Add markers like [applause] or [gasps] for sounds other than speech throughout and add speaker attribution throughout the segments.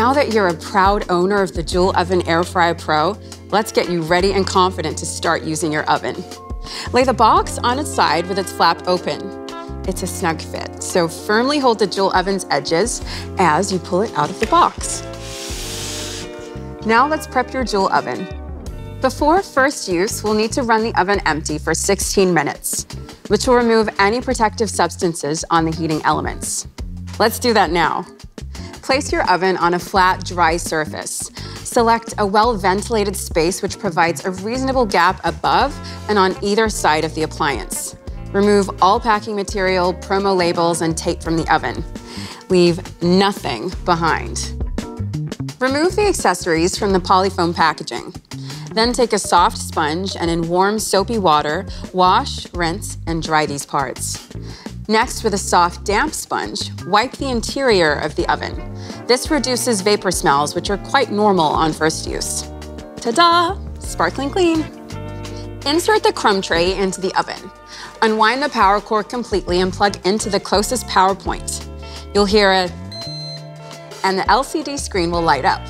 Speaker 1: Now that you're a proud owner of the Joule Oven Air Fryer Pro, let's get you ready and confident to start using your oven. Lay the box on its side with its flap open. It's a snug fit, so firmly hold the Joule oven's edges as you pull it out of the box. Now let's prep your Joule oven. Before first use, we'll need to run the oven empty for 16 minutes, which will remove any protective substances on the heating elements. Let's do that now. Place your oven on a flat, dry surface. Select a well-ventilated space which provides a reasonable gap above and on either side of the appliance. Remove all packing material, promo labels, and tape from the oven. Leave nothing behind. Remove the accessories from the polyfoam packaging. Then take a soft sponge and in warm soapy water, wash, rinse, and dry these parts. Next, with a soft, damp sponge, wipe the interior of the oven. This reduces vapor smells, which are quite normal on first use. Ta-da! Sparkling clean. Insert the crumb tray into the oven. Unwind the power cord completely and plug into the closest power point. You'll hear a and the LCD screen will light up.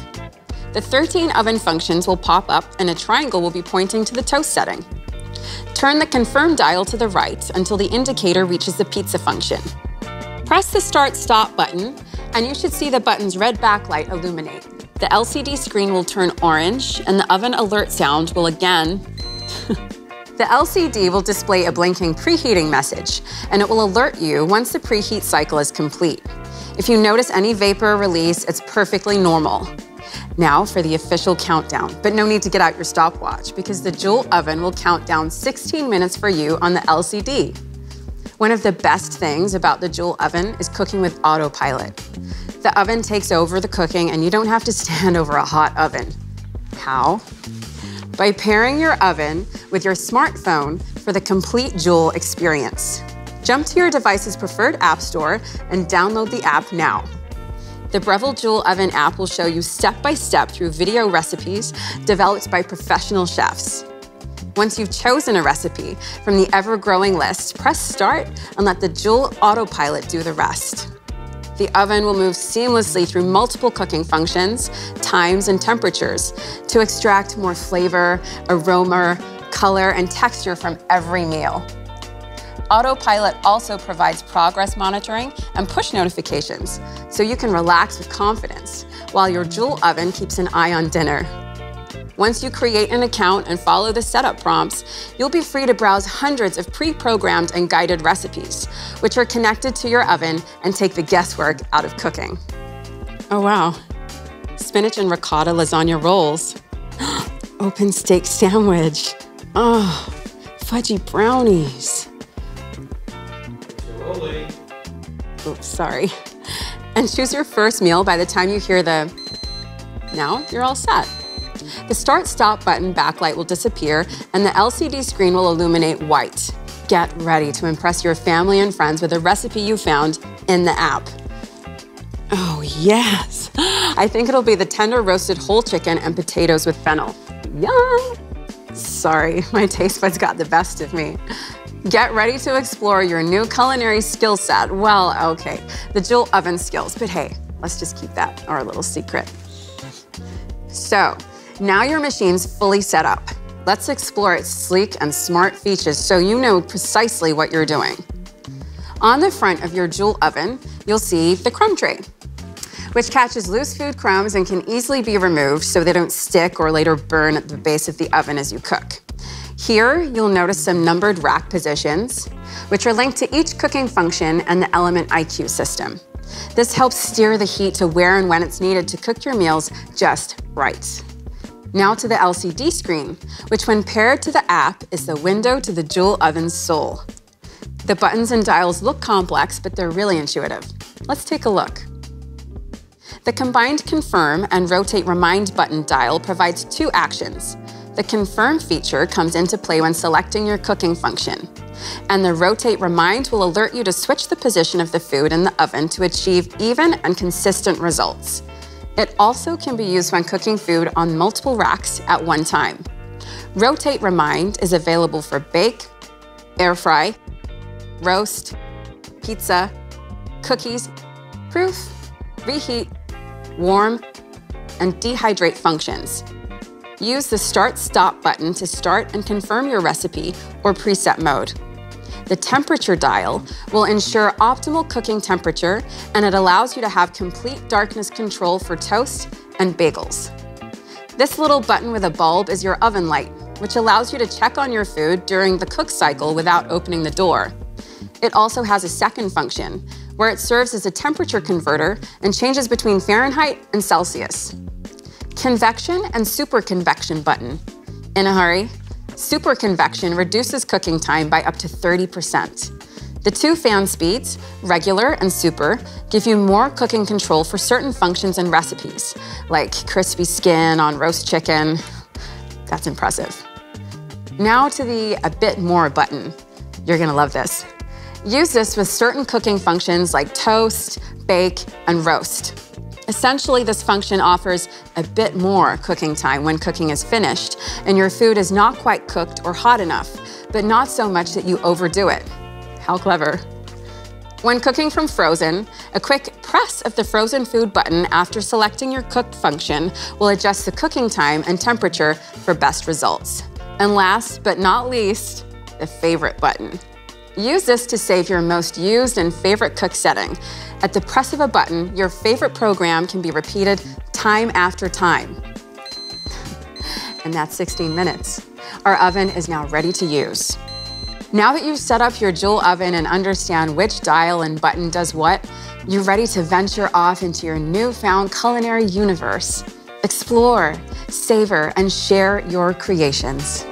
Speaker 1: The 13 oven functions will pop up and a triangle will be pointing to the toast setting. Turn the confirm dial to the right until the indicator reaches the pizza function. Press the Start Stop button, and you should see the button's red backlight illuminate. The LCD screen will turn orange, and the oven alert sound will again. [laughs] the LCD will display a blinking preheating message, and it will alert you once the preheat cycle is complete. If you notice any vapor release, it's perfectly normal. Now for the official countdown, but no need to get out your stopwatch because the Joule oven will count down 16 minutes for you on the LCD. One of the best things about the Joule oven is cooking with autopilot. The oven takes over the cooking and you don't have to [laughs] stand over a hot oven. How? By pairing your oven with your smartphone for the complete Joule experience. Jump to your device's preferred app store and download the app now. The Breville Joule Oven app will show you step by step through video recipes developed by professional chefs. Once you've chosen a recipe from the ever growing list, press start and let the Joule autopilot do the rest. The oven will move seamlessly through multiple cooking functions, times, and temperatures to extract more flavor, aroma, color, and texture from every meal. Autopilot also provides progress monitoring and push notifications, so you can relax with confidence while your Joule oven keeps an eye on dinner. Once you create an account and follow the setup prompts, you'll be free to browse hundreds of pre-programmed and guided recipes, which are connected to your oven and take the guesswork out of cooking. Oh wow, spinach and ricotta lasagna rolls. [gasps] Open steak sandwich. Oh, fudgy brownies. Oops, sorry. And choose your first meal by the time you hear the, now you're all set. The start stop button backlight will disappear and the LCD screen will illuminate white. Get ready to impress your family and friends with a recipe you found in the app. Oh yes, I think it'll be the tender roasted whole chicken and potatoes with fennel. Yum! Sorry, [laughs] my taste buds got the best of me. Get ready to explore your new culinary skill set. Well, okay, the Joule oven skills, but hey, let's just keep that our little secret. So, now your machine's fully set up. Let's explore its sleek and smart features so you know precisely what you're doing. On the front of your Joule oven, you'll see the crumb tray, which catches loose food crumbs and can easily be removed so they don't stick or later burn at the base of the oven as you cook. Here, you'll notice some numbered rack positions, which are linked to each cooking function and the Element IQ system. This helps steer the heat to where and when it's needed to cook your meals just right. Now to the LCD screen, which when paired to the app is the window to the Joule oven's soul. The buttons and dials look complex, but they're really intuitive. Let's take a look. The combined confirm and rotate remind button dial provides two actions, the Confirm feature comes into play when selecting your cooking function. And the Rotate Remind will alert you to switch the position of the food in the oven to achieve even and consistent results. It also can be used when cooking food on multiple racks at one time. Rotate Remind is available for bake, air fry, roast, pizza, cookies, proof, reheat, warm, and dehydrate functions. Use the Start Stop button to start and confirm your recipe or preset mode. The temperature dial will ensure optimal cooking temperature and it allows you to have complete darkness control for toast and bagels. This little button with a bulb is your oven light, which allows you to check on your food during the cook cycle without opening the door. It also has a second function, where it serves as a temperature converter and changes between Fahrenheit and Celsius. Convection and superconvection button. In a hurry, superconvection reduces cooking time by up to 30%. The two fan speeds, regular and super, give you more cooking control for certain functions and recipes, like crispy skin on roast chicken. That's impressive. Now to the a bit more button. You're gonna love this. Use this with certain cooking functions like toast, bake, and roast. Essentially, this function offers a bit more cooking time when cooking is finished and your food is not quite cooked or hot enough, but not so much that you overdo it. How clever. When cooking from frozen, a quick press of the frozen food button after selecting your cooked function will adjust the cooking time and temperature for best results. And last but not least, the favorite button. Use this to save your most used and favorite cook setting. At the press of a button, your favorite program can be repeated time after time. and that's 16 minutes. Our oven is now ready to use. Now that you've set up your Joule oven and understand which dial and button does what, you're ready to venture off into your newfound culinary universe. Explore, savor, and share your creations.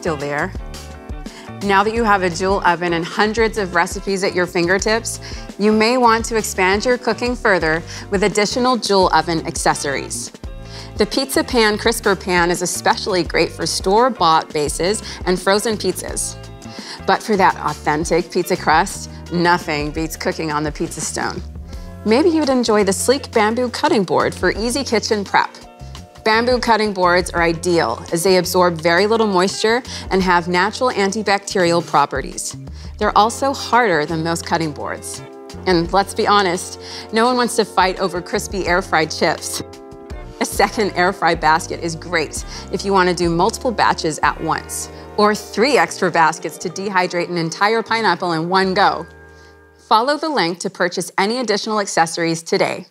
Speaker 1: Still there. Now that you have a Joule oven and hundreds of recipes at your fingertips, you may want to expand your cooking further with additional Joule oven accessories. The Pizza Pan Crisper Pan is especially great for store-bought bases and frozen pizzas. But for that authentic pizza crust, nothing beats cooking on the pizza stone. Maybe you'd enjoy the sleek bamboo cutting board for easy kitchen prep. Bamboo cutting boards are ideal as they absorb very little moisture and have natural antibacterial properties. They're also harder than most cutting boards. And let's be honest, no one wants to fight over crispy air fried chips. A second air fry basket is great if you want to do multiple batches at once, or three extra baskets to dehydrate an entire pineapple in one go. Follow the link to purchase any additional accessories today.